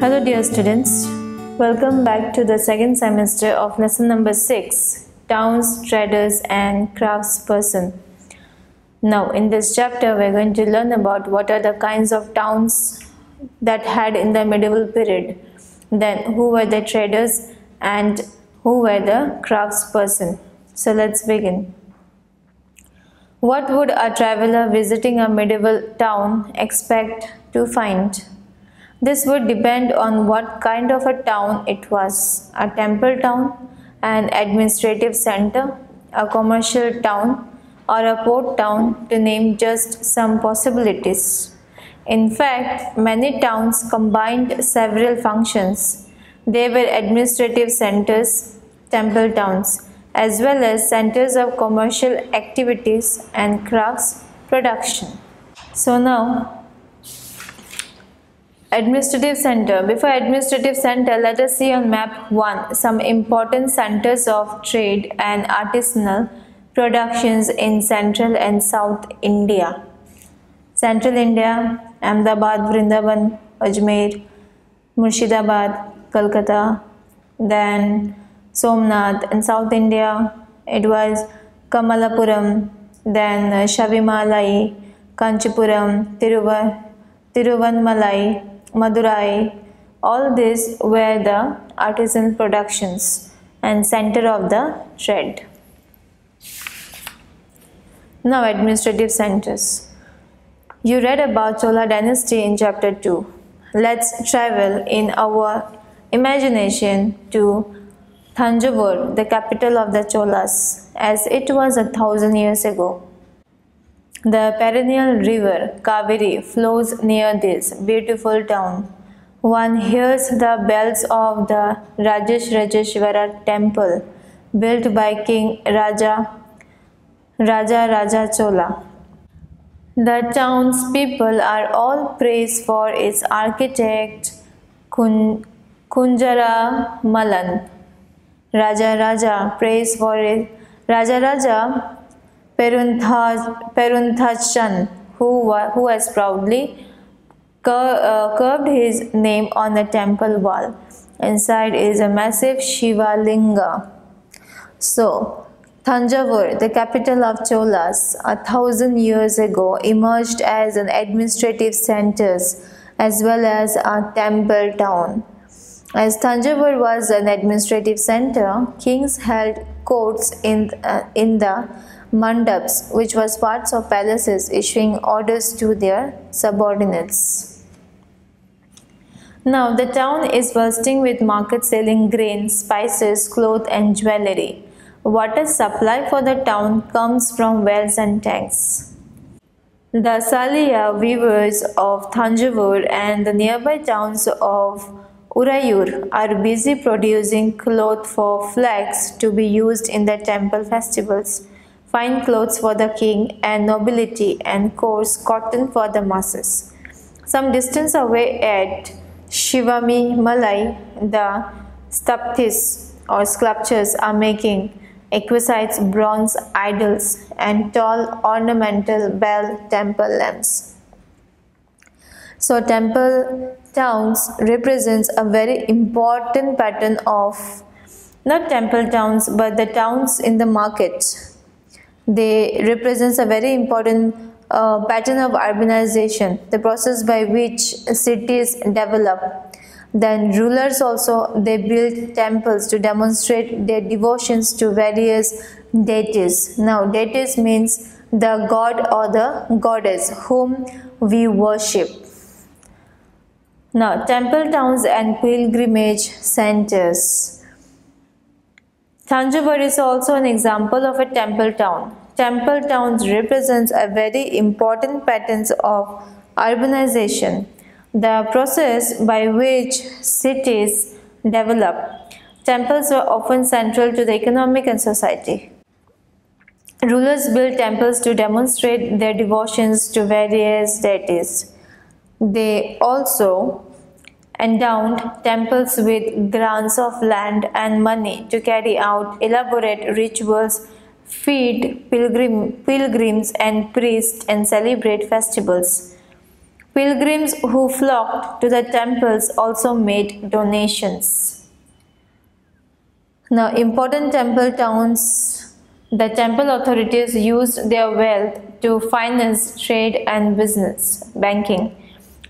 Hello, dear students. Welcome back to the second semester of lesson number 6 Towns, Traders, and Craftsperson. Now, in this chapter, we're going to learn about what are the kinds of towns that had in the medieval period, then, who were the traders, and who were the craftsperson. So, let's begin. What would a traveler visiting a medieval town expect to find? This would depend on what kind of a town it was a temple town, an administrative center, a commercial town, or a port town, to name just some possibilities. In fact, many towns combined several functions. They were administrative centers, temple towns, as well as centers of commercial activities and crafts production. So now Administrative center. Before administrative center, let us see on map 1 some important centers of trade and artisanal productions in central and south India. Central India, Ahmedabad, Vrindavan, Ajmer, Murshidabad, Kolkata, then Somnath in South India, it was Kamalapuram, then Svamimalai, Kanchipuram, Tiruva, Tiruvanmalai, Madurai, all these were the artisan productions and center of the trade. Now administrative centers. You read about Chola dynasty in chapter 2. Let's travel in our imagination to Thanjavur, the capital of the Cholas, as it was a thousand years ago. The perennial river Kaveri flows near this beautiful town. One hears the bells of the Rajarajeshvara temple built by King Raja Raja Raja Chola. The town's people are all praised for its architect Kun, Kunjaramallan. Raja Raja praised for it. Raja Raja Perunthachchan, who, who has proudly uh, curved his name on the temple wall. Inside is a massive Shiva Linga. So, Thanjavur, the capital of Cholas, a thousand years ago emerged as an administrative center as well as a temple town. As Thanjavur was an administrative center, kings held courts in, uh, in the mandaps, which was parts of palaces issuing orders to their subordinates. Now the town is bursting with markets selling grain, spices, cloth and jewelry. Water supply for the town comes from wells and tanks. The Saliya weavers of Thanjavur and the nearby towns of Urayur are busy producing cloth for flags to be used in the temple festivals fine clothes for the king and nobility, and coarse cotton for the masses. Some distance away at Svamimalai, the sthapatis or sculptures are making exquisite bronze idols and tall ornamental bell temple lamps. So temple towns represents a very important pattern of not temple towns but the towns in the market they represents a very important uh, pattern of urbanization, the process by which cities develop. Then rulers also they build temples to demonstrate their devotions to various deities. Now deities means the god or the goddess whom we worship. Now temple towns and pilgrimage centers. Thanjavur is also an example of a temple town. Temple towns represents a very important patterns of urbanization, the process by which cities develop. Temples were often central to the economic and society. Rulers built temples to demonstrate their devotions to various deities. They also endowed temples with grants of land and money to carry out elaborate rituals, feed pilgrim, pilgrims and priests, and celebrate festivals. Pilgrims who flocked to the temples also made donations. Now, important temple towns, the temple authorities used their wealth to finance trade and business, banking.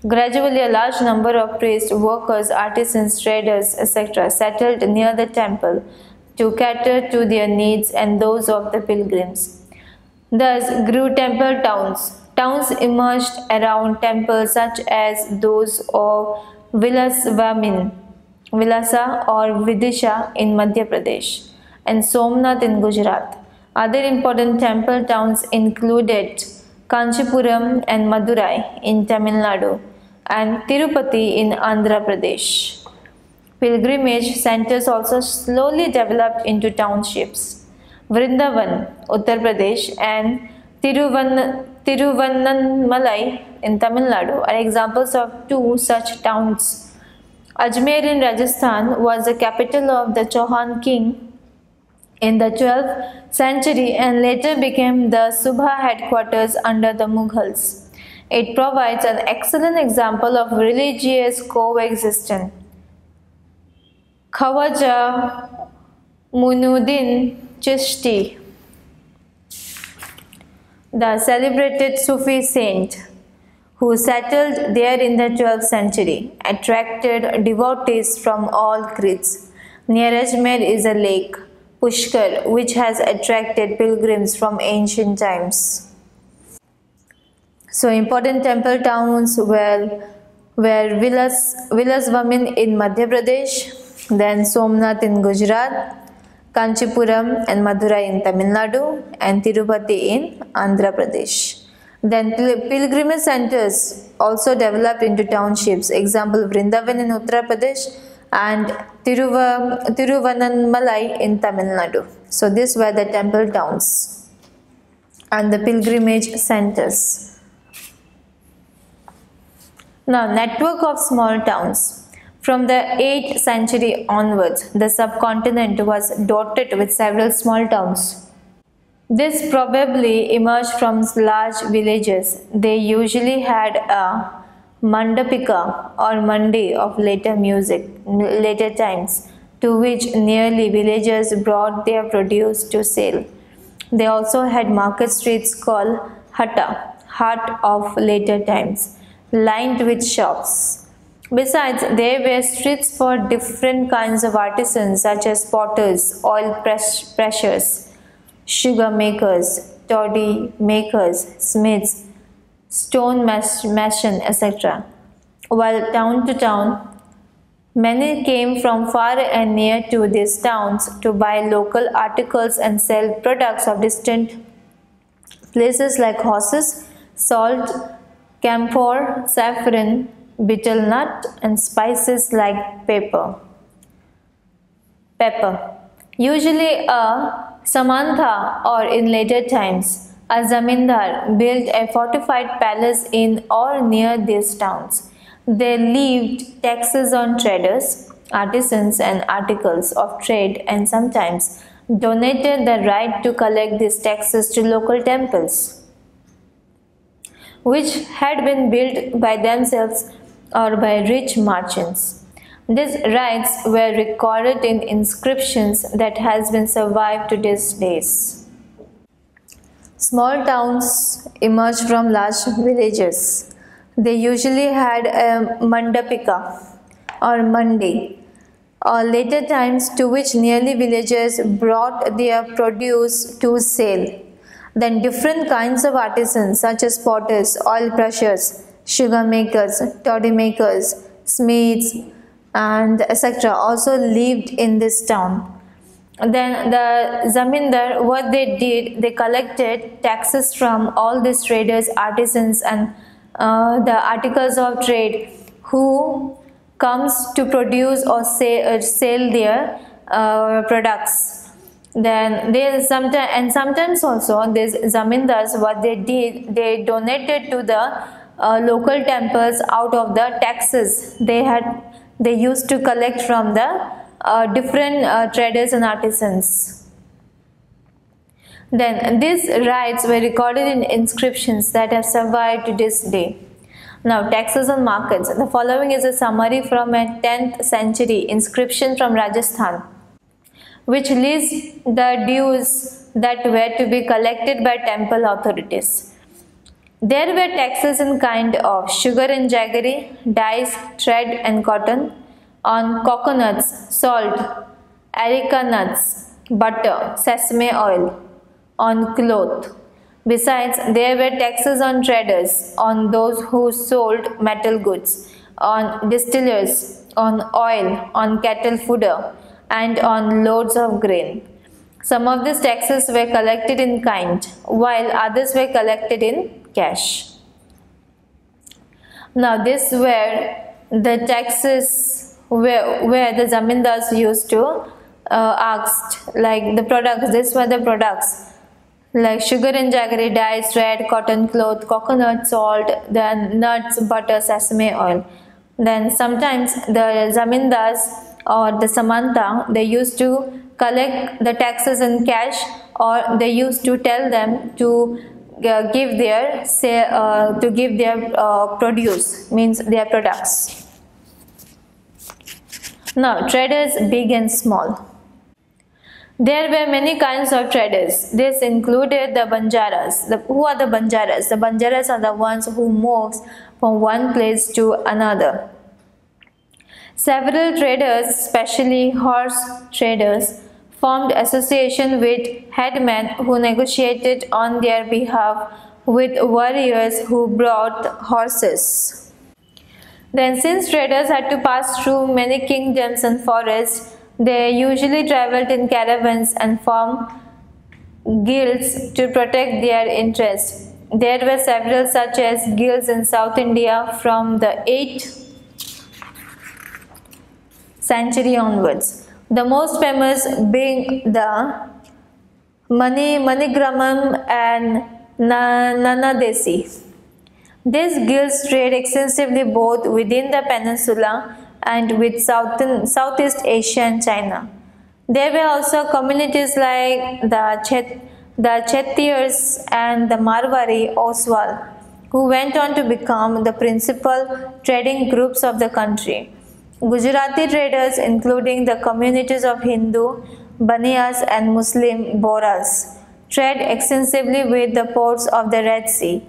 Gradually, a large number of priests, workers, artisans, traders, etc., settled near the temple to cater to their needs and those of the pilgrims. Thus grew temple towns. Towns emerged around temples such as those of Vilasvamin, Vilasa or Vidisha in Madhya Pradesh and Somnath in Gujarat. Other important temple towns included Kanchipuram and Madurai in Tamil Nadu and Tirupati in Andhra Pradesh. Pilgrimage centers also slowly developed into townships. Vrindavan, Uttar Pradesh and Tiruvan, Tiruvannanmalai in Tamil Nadu are examples of two such towns. Ajmer in Rajasthan was the capital of the Chauhan king in the 12th century and later became the Subha headquarters under the Mughals. It provides an excellent example of religious coexistence. Khawaja Muinuddin Chishti, the celebrated Sufi saint who settled there in the 12th century, attracted devotees from all creeds. Near Ajmer is a lake Pushkar, which has attracted pilgrims from ancient times. So important temple towns were, were Vilas, Vilasvamin in Madhya Pradesh, then Somnath in Gujarat, Kanchipuram and Madurai in Tamil Nadu, and Tirupati in Andhra Pradesh. Then pilgrimage centers also developed into townships. Example Vrindavan in Uttar Pradesh, and Tiruva, Tiruvannamalai in Tamil Nadu. So these were the temple towns and the pilgrimage centers. Now network of small towns. From the 8th century onwards, the subcontinent was dotted with several small towns. This probably emerged from large villages. They usually had a mandapika or mandi of later music, later times, to which nearly villagers brought their produce to sale. They also had market streets called hatta, haat of later times, lined with shops. Besides, there were streets for different kinds of artisans such as potters, oil press pressers, sugar makers, toddy makers, smiths, stone mason, etc. While town to town, many came from far and near to these towns to buy local articles and sell products of distant places like horses, salt, camphor, saffron, betel nut, and spices like pepper. Pepper. Usually a samanta or in later times a zamindar built a fortified palace in or near these towns. They levied taxes on traders, artisans and articles of trade and sometimes donated the right to collect these taxes to local temples, which had been built by themselves or by rich merchants. These rights were recorded in inscriptions that has been survived to these days. Small towns emerged from large villages. They usually had a mandapika or mandi or later times to which nearly villagers brought their produce to sale. Then different kinds of artisans such as potters, oil pressers, sugar makers, toddy makers, smiths and etc. also lived in this town then the zamindar what they did they collected taxes from all these traders artisans and uh, the articles of trade who comes to produce or say, uh, sell their uh, products then they sometimes and sometimes also these zamindars what they did they donated to the uh, local temples out of the taxes they had they used to collect from the uh, different uh, traders and artisans. Then these rites were recorded in inscriptions that have survived to this day. Now, taxes on markets. The following is a summary from a 10th century inscription from Rajasthan, which lists the dues that were to be collected by temple authorities. There were taxes in kind of sugar and jaggery, dyes, thread and cotton, on coconuts, salt, areca nuts, butter, sesame oil, on cloth, Besides, there were taxes on traders, on those who sold metal goods, on distillers, on oil, on cattle fodder, and on loads of grain. Some of these taxes were collected in kind, while others were collected in cash. Now, this were the taxes where, where the zamindars used to uh, ask, like the products, these were the products like sugar and jaggery, dyes, thread, cotton cloth, coconut, salt, then nuts, butter, sesame oil. Then sometimes the zamindars or the samanta, they used to collect the taxes in cash or they used to tell them to give their say uh, to give their uh, produce means their products now traders big and small there were many kinds of traders. This included the Banjaras. The, who are the Banjaras? The Banjaras are the ones who moves from one place to another. Several traders, especially horse traders, formed association with headmen who negotiated on their behalf with warriors who brought horses. Then since traders had to pass through many kingdoms and forests, they usually traveled in caravans and formed guilds to protect their interests. There were several such as guilds in South India from the 8th century onwards. The most famous being the Mani, Manigramam and Nanadesi. These guilds trade extensively both within the peninsula and with Southern, Southeast Asia and China. There were also communities like the, Chet, the and the Marwari Oswal, who went on to become the principal trading groups of the country. Gujarati traders, including the communities of Hindu, Baniyas and Muslim Bohras, trade extensively with the ports of the Red Sea,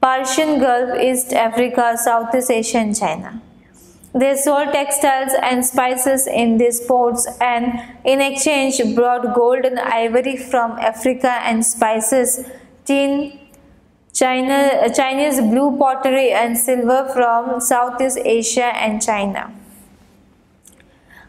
Persian Gulf, East Africa, Southeast Asia and China. They sold textiles and spices in these ports and in exchange brought gold and ivory from Africa and spices, tin, China, Chinese blue pottery and silver from Southeast Asia and China.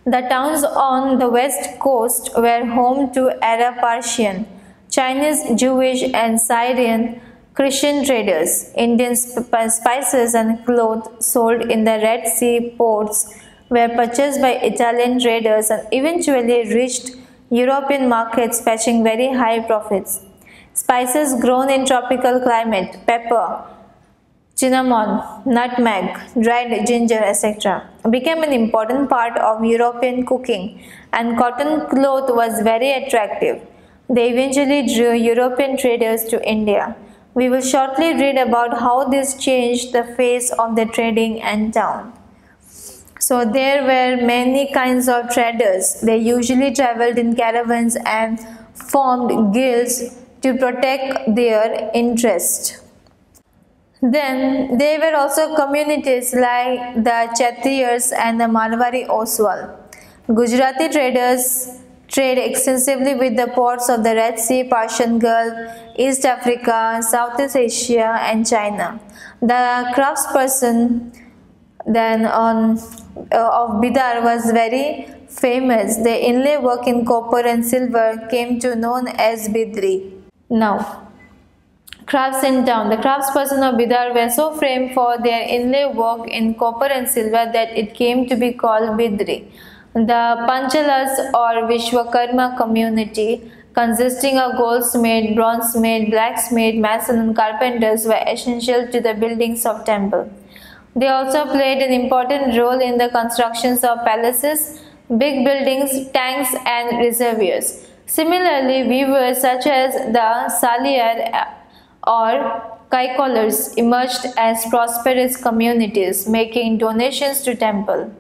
The towns on the west coast were home to Arab Persian, Chinese, Jewish and Syrian Christian traders, Indian spices and cloth sold in the Red Sea ports were purchased by Italian traders and eventually reached European markets fetching very high profits. Spices grown in tropical climate, pepper, cinnamon, nutmeg, dried ginger, etc. became an important part of European cooking and cotton cloth was very attractive. They eventually drew European traders to India. We will shortly read about how this changed the face of the trading and town. So there were many kinds of traders. They usually traveled in caravans and formed guilds to protect their interest. Then there were also communities like the Chettiars and the Marwari Oswal. Gujarati traders trade extensively with the ports of the Red Sea, Persian Gulf, East Africa, Southeast Asia and China. The craftsperson then on uh, of Bidar was very famous. The inlay work in copper and silver came to known as Bidri. Now, crafts in town. The craftsperson of Bidar were so famed for their inlay work in copper and silver that it came to be called Bidri. The Panchalas or Vishwakarma community consisting of goldsmith, bronzesmith, blacksmith, mason and carpenters were essential to the buildings of temple. They also played an important role in the constructions of palaces, big buildings, tanks and reservoirs. Similarly, weavers such as the Saliar or Kaikolars emerged as prosperous communities, making donations to temple.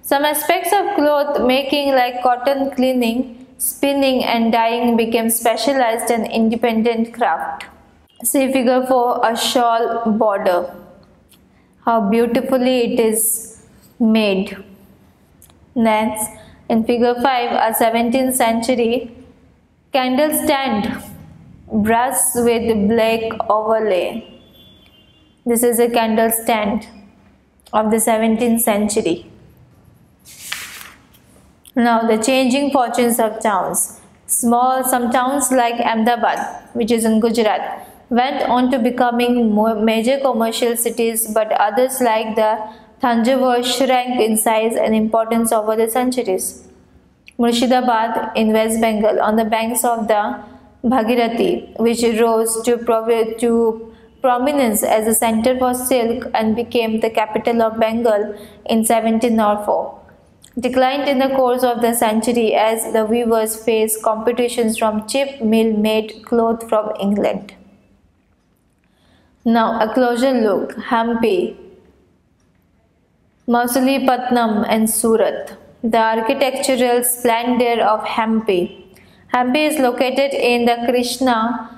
Some aspects of cloth making like cotton cleaning, spinning and dyeing became specialized and independent craft. See figure 4 a shawl border. How beautifully it is made. Next in figure 5 a 17th century candle stand brass with black overlay. This is a candle stand of the 17th century. Now the changing fortunes of towns. Small, some towns like Ahmedabad, which is in Gujarat, went on to becoming major commercial cities, but others like the Thanjavur shrank in size and importance over the centuries. Murshidabad in West Bengal on the banks of the Bhagirathi, which rose to, to prominence as a center for silk and became the capital of Bengal in 1704. Declined in the course of the century as the weavers faced competitions from cheap mill-made cloth from England. Now a closer look, Hampi, Masulipatnam and Surat. The architectural splendor of Hampi Hampi is located in the Krishna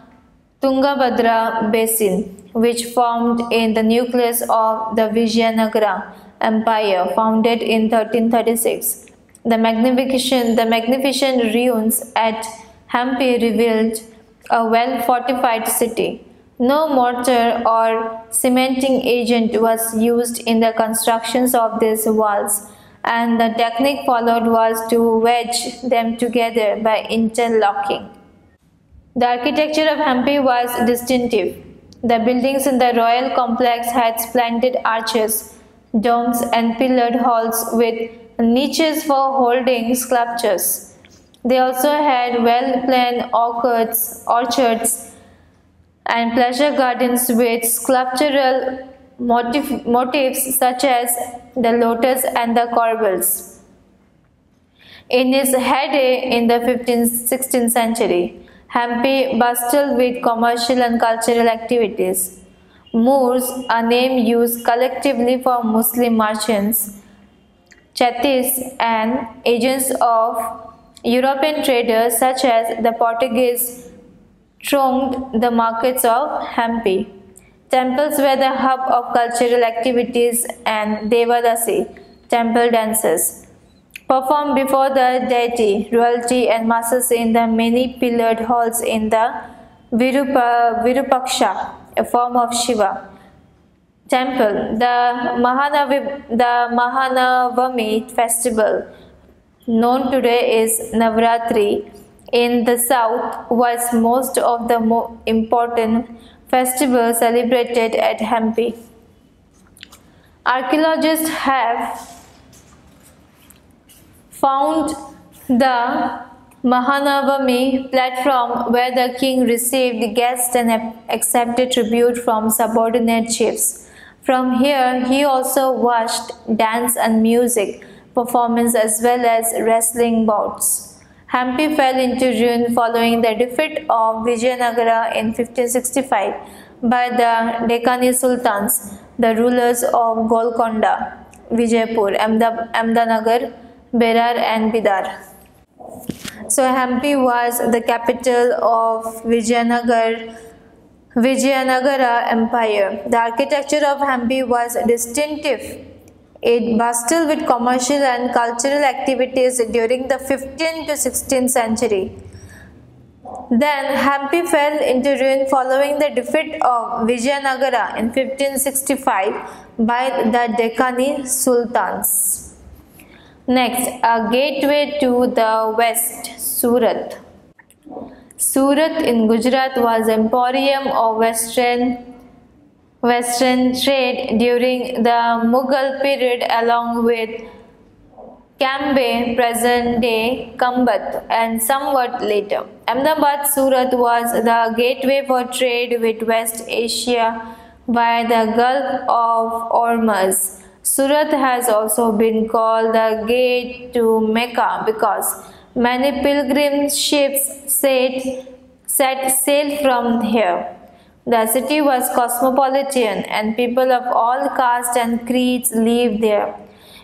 Tungabhadra basin, which formed in the nucleus of the Vijayanagara Empire, founded in 1336. The magnificent, the magnificent ruins at Hampi revealed a well-fortified city. No mortar or cementing agent was used in the constructions of these walls and the technique followed was to wedge them together by interlocking. The architecture of Hampi was distinctive. The buildings in the royal complex had splendid arches, domes and pillared halls with niches for holding sculptures. They also had well-planned orchards, orchards and pleasure gardens with sculptural motif, motifs such as the lotus and the corbels. In its heyday in the 15th 16th century, Hampi bustled with commercial and cultural activities. Moors, a name used collectively for Muslim merchants, Chettis, and agents of European traders such as the Portuguese, thronged the markets of Hampi. Temples were the hub of cultural activities and Devadasi, temple dances, performed before the deity, royalty and masses in the many pillared halls in the Virupa, Virupaksha, a form of Shiva. Temple, the, Mahanavi, the Mahanavami festival, known today is Navratri, in the south was most of the more important festival celebrated at Hampi. Archaeologists have found the Mahanavami platform where the king received guests and accepted tribute from subordinate chiefs. From here, he also watched dance and music performance as well as wrestling bouts. Hampi fell into ruin following the defeat of Vijayanagara in 1565 by the Deccani Sultans, the rulers of Golconda, Vijaypur, Ahmednagar, Berar and Bidar. So Hampi was the capital of Vijayanagar, Vijayanagara Empire. The architecture of Hampi was distinctive it bustled with commercial and cultural activities during the 15th to 16th century. Then Hampi fell into ruin following the defeat of Vijayanagara in 1565 by the Deccani Sultans. Next, a gateway to the west, Surat. Surat in Gujarat was emporium of western Western trade during the Mughal period along with Cambay, present-day Khambhat, and somewhat later. Ahmedabad Surat was the gateway for trade with West Asia via the Gulf of Ormuz. Surat has also been called the gate to Mecca because many pilgrim ships set, set sail from here. The city was cosmopolitan and people of all castes and creeds lived there.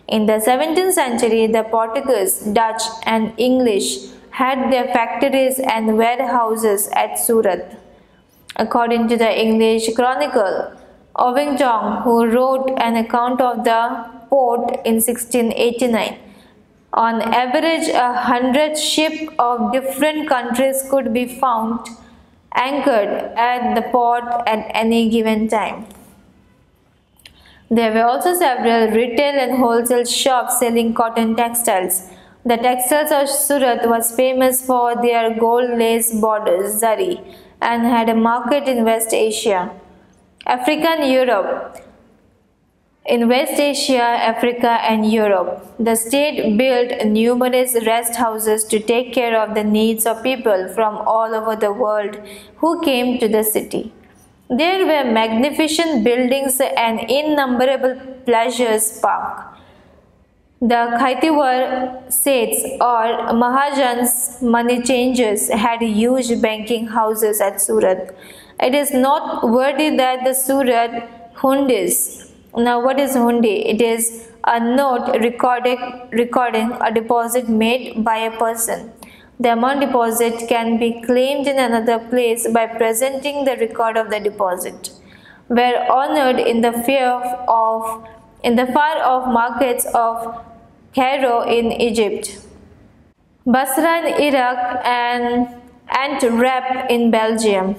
In the 17th century, the Portuguese, Dutch, and English had their factories and warehouses at Surat. According to the English Chronicle, Ovington, who wrote an account of the port in 1689, on average, a hundred ships of different countries could be found anchored at the port at any given time. There were also several retail and wholesale shops selling cotton textiles. The textiles of Surat was famous for their gold lace borders, zari, and had a market in West Asia. Africa and Europe. In West Asia, Africa, and Europe, the state built numerous rest houses to take care of the needs of people from all over the world who came to the city. There were magnificent buildings and innumerable pleasures park. The Kathiawad Seths or Mahajans money changers had huge banking houses at Surat. It is not worthy that the Surat Hundis. Now what is Hundi? It is a note recording, recording a deposit made by a person. The amount deposit can be claimed in another place by presenting the record of the deposit. Were honored in the fear of in the far off markets of Cairo in Egypt, Basra in Iraq, and Antwerp in Belgium.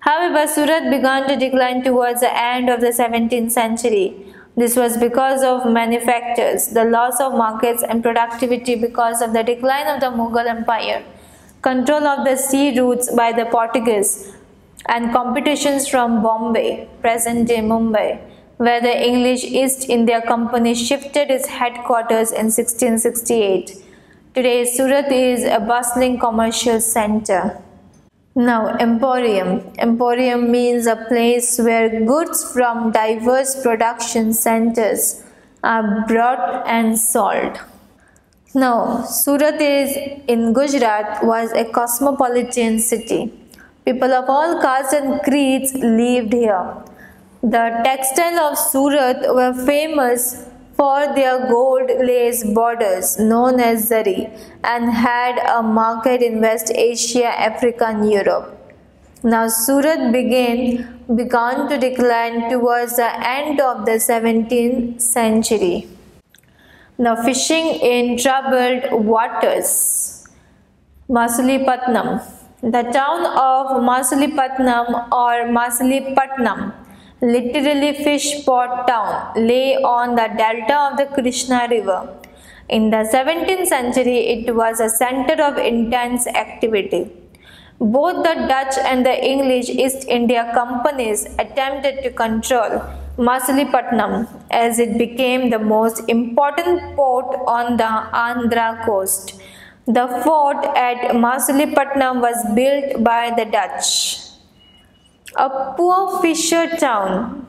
However, Surat began to decline towards the end of the 17th century. This was because of many factors, the loss of markets and productivity because of the decline of the Mughal Empire, control of the sea routes by the Portuguese, and competitions from Bombay, present-day Mumbai, where the English East India Company shifted its headquarters in 1668. Today, Surat is a bustling commercial center. Now, emporium. Emporium means a place where goods from diverse production centers are brought and sold. Now, Surat is in Gujarat was a cosmopolitan city. People of all castes and creeds lived here. The textile of Surat were famous for their gold lace borders known as zari and had a market in West Asia, Africa and Europe. Now Surat began, began to decline towards the end of the 17th century. Now fishing in troubled waters. Masulipatnam. The town of Machlipatnam or Masulipatnam literally fish pot town, lay on the delta of the Krishna river. In the 17th century, it was a center of intense activity. Both the Dutch and the English East India companies attempted to control Masulipatnam as it became the most important port on the Andhra coast. The fort at Masulipatnam was built by the Dutch a poor fisher town.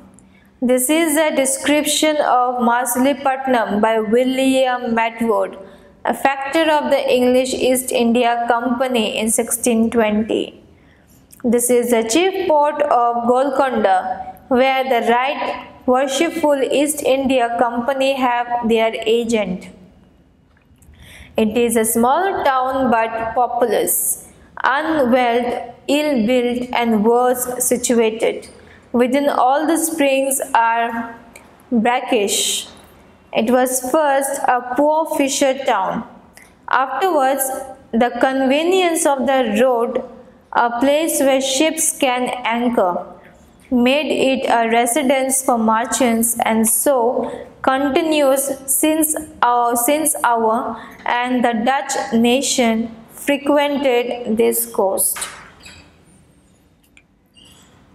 This is a description of Masulipatnam by William Methwold, a factor of the English East India Company in 1620. This is the chief port of Golconda, where the right worshipful East India Company have their agent. It is a small town but populous, unwelled ill-built and worse situated. Within all the springs are brackish. It was first a poor fisher town. Afterwards, the convenience of the road, a place where ships can anchor, made it a residence for merchants and so continues since our, since our and the Dutch nation frequented this coast.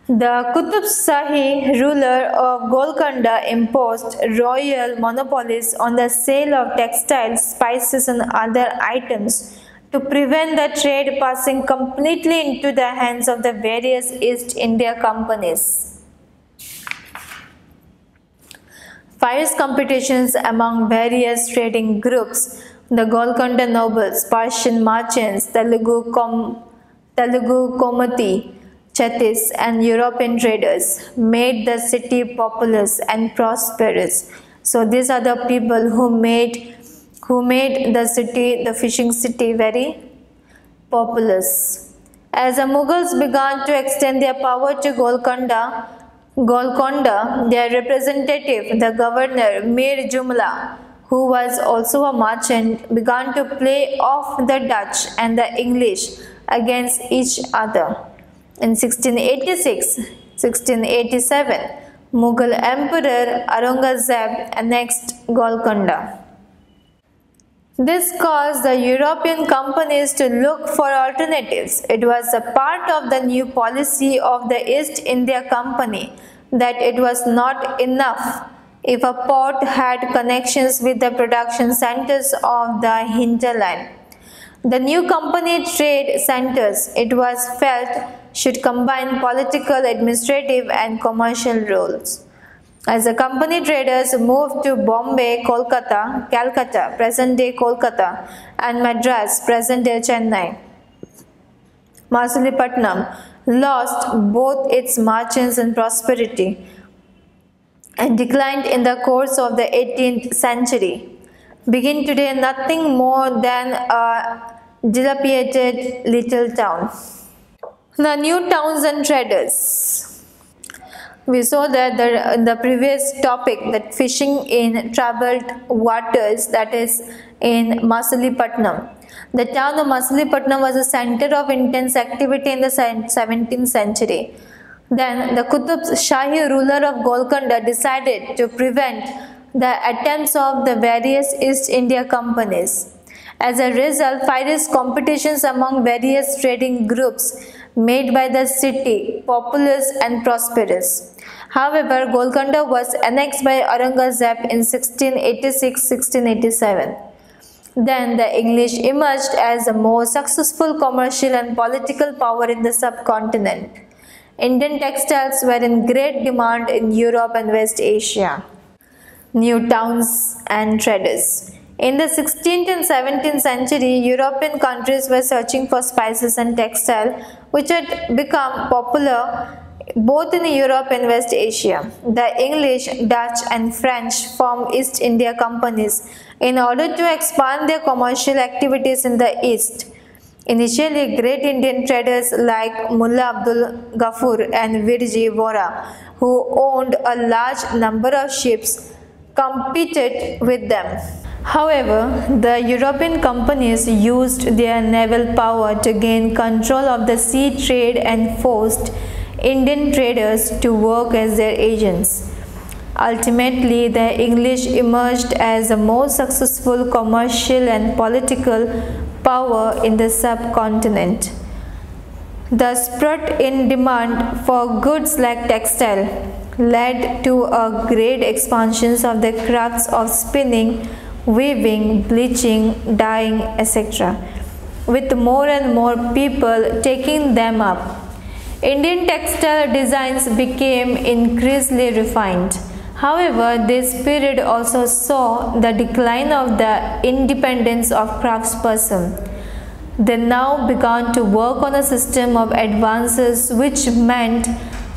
The Qutub Shahi ruler of Golconda imposed royal monopolies on the sale of textiles, spices and other items to prevent the trade passing completely into the hands of the various East India companies. Fierce competitions among various trading groups, the Golconda nobles, Persian merchants, Telugu, Com Telugu Komati, Chettis and European traders made the city populous and prosperous. So these are the people who made who made the city, the fishing city very populous. As the Mughals began to extend their power to Golconda, Golconda, their representative, the governor Mir Jumla, who was also a merchant, began to play off the Dutch and the English against each other. In 1686, 1687, Mughal Emperor Aurangzeb annexed Golconda. This caused the European companies to look for alternatives. It was a part of the new policy of the East India Company that it was not enough if a port had connections with the production centers of the hinterland. The new company trade centers, it was felt, should combine political, administrative, and commercial roles. As the company traders moved to Bombay, Kolkata, Calcutta, present day Kolkata, and Madras, present day Chennai, Masulipatam lost both its merchants and prosperity and declined in the course of the 18th century. Begin today nothing more than a dilapidated little town. The new towns and traders we saw that the, in the previous topic that fishing in troubled waters that is in Masulipatam. The town of Masulipatam was a center of intense activity in the 17th century. Then the Qutub Shahi ruler of Golconda decided to prevent the attempts of the various East India companies. As a result, fierce competitions among various trading groups made by the city populous and prosperous. However, Golconda was annexed by Aurangzeb in 1686-1687. Then the English emerged as the most successful commercial and political power in the subcontinent. Indian textiles were in great demand in Europe and West Asia. New towns and traders. In the 16th and 17th century, European countries were searching for spices and textile, which had become popular both in Europe and West Asia. The English, Dutch and French formed East India companies in order to expand their commercial activities in the East. Initially, great Indian traders like Mullah Abdul Ghaffur and Virji Vora, who owned a large number of ships, competed with them. However, the European companies used their naval power to gain control of the sea trade and forced Indian traders to work as their agents. Ultimately, the English emerged as the most successful commercial and political power in the subcontinent. The spurt in demand for goods like textile led to a great expansion of the crafts of spinning, weaving, bleaching, dyeing, etc., with more and more people taking them up. Indian textile designs became increasingly refined. However, this period also saw the decline of the independence of craftspersons. They now began to work on a system of advances which meant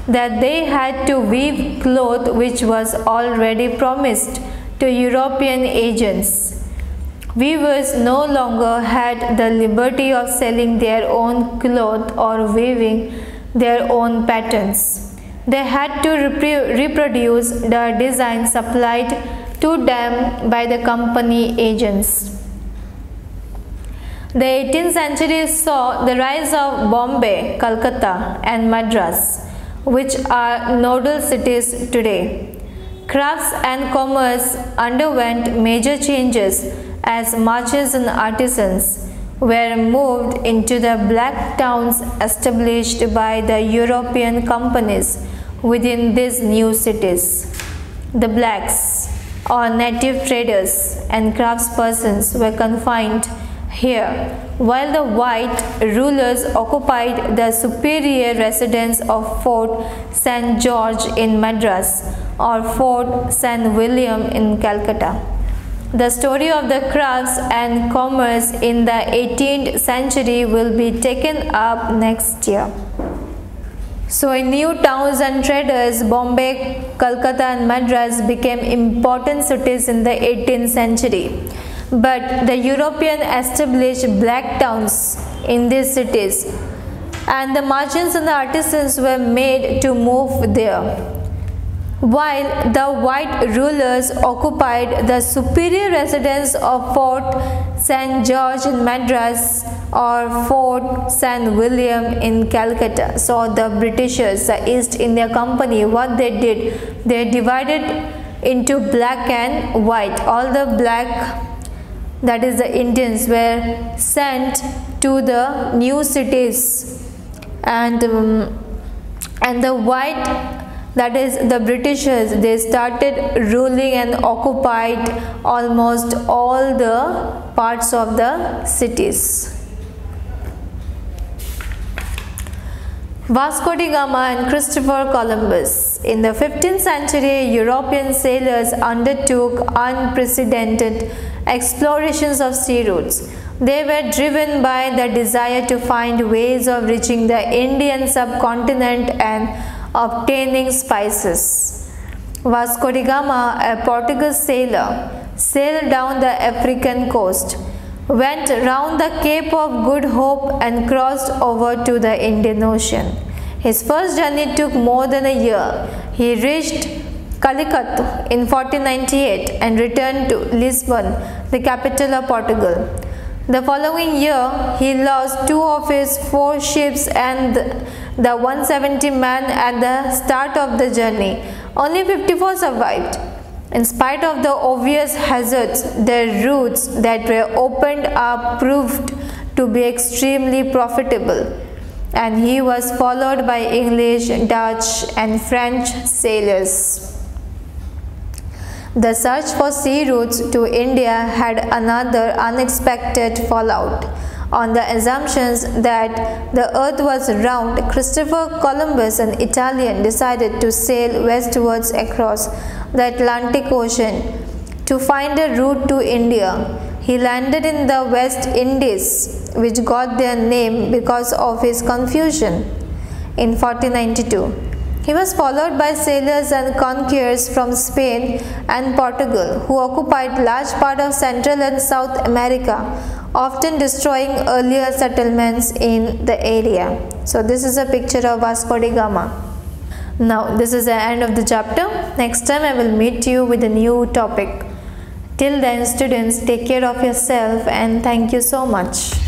that they had to weave cloth which was already promised to European agents. Weavers no longer had the liberty of selling their own cloth or weaving their own patterns. They had to reproduce the design supplied to them by the company agents. The 18th century saw the rise of Bombay, Calcutta and Madras, which are nodal cities today. Crafts and commerce underwent major changes as merchants and artisans were moved into the black towns established by the European companies within these new cities. The blacks, or native traders and craftspersons, were confined here, while the white rulers occupied the superior residence of Fort St. George in Madras or Fort St. William in Calcutta. The story of the crafts and commerce in the 18th century will be taken up next year. So in new towns and traders, Bombay, Calcutta and Madras became important cities in the 18th century. But the European established black towns in these cities and the merchants and the artisans were made to move there while the white rulers occupied the superior residence of Fort St. George in Madras or Fort St. William in Calcutta. So the Britishers, the East India Company, what they did, they divided into black and white. All the black, that is the Indians, were sent to the new cities and um, and the white that is the britishers they started ruling and occupied almost all the parts of the cities Vasco da Gama and Christopher Columbus. In the 15th century, European sailors undertook unprecedented explorations of sea routes. They were driven by the desire to find ways of reaching the Indian subcontinent and obtaining spices. Vasco da Gama, a Portuguese sailor, sailed down the African coast, went round the Cape of Good Hope and crossed over to the Indian Ocean. His first journey took more than a year. He reached Calicut in 1498 and returned to Lisbon, the capital of Portugal. The following year, he lost two of his four ships and the 170 men at the start of the journey. Only 54 survived. In spite of the obvious hazards, the routes that were opened up proved to be extremely profitable and he was followed by English, Dutch and French sailors. The search for sea routes to India had another unexpected fallout. On the assumptions that the earth was round, Christopher Columbus, an Italian, decided to sail westwards across the Atlantic Ocean to find a route to India. He landed in the West Indies, which got their name because of his confusion in 1492. He was followed by sailors and conquerors from Spain and Portugal who occupied large part of Central and South America, often destroying earlier settlements in the area. So this is a picture of Vasco da Gama. Now this is the end of the chapter. Next time I will meet you with a new topic. Till then students take care of yourself and thank you so much.